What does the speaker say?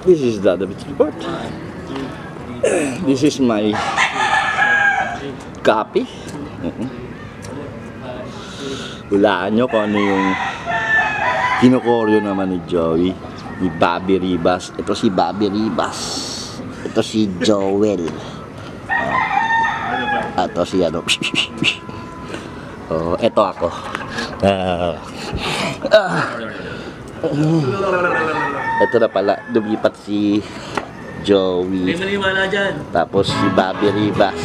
This is the David's report. This is my copy. Mhm. Hulaan nyo kung ano yung kinukoryo naman ni Joey. Ni Bobby Ribas. Ito si Bobby Ribas. Ito si Joel. Oh. Ito si ano. oh, ito ako. Ah. Ah. Ito na pala, lumipat si Joey. Hindi maniwala dyan. Tapos si Bobby Rivas.